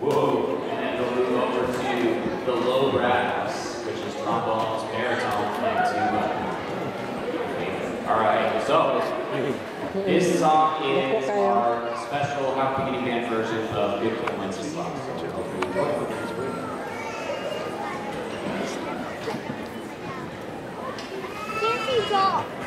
Whoa. And then we'll move over to the low brass, which is trombones, baritone, and tuba. All right, so this song is our special Houck Beginning Band version of Good King Wenceslas. So hopefully you enjoy it. Can't